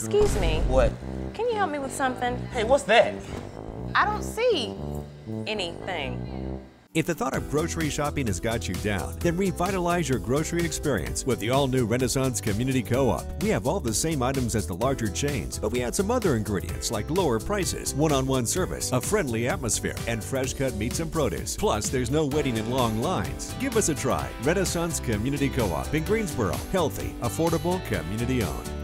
Excuse me. What? Can you help me with something? Hey, what's that? I don't see anything. If the thought of grocery shopping has got you down, then revitalize your grocery experience with the all-new Renaissance Community Co-op. We have all the same items as the larger chains, but we add some other ingredients like lower prices, one-on-one service, a friendly atmosphere, and fresh cut meats and produce. Plus, there's no waiting in long lines. Give us a try. Renaissance Community Co-op in Greensboro. Healthy, affordable, community owned.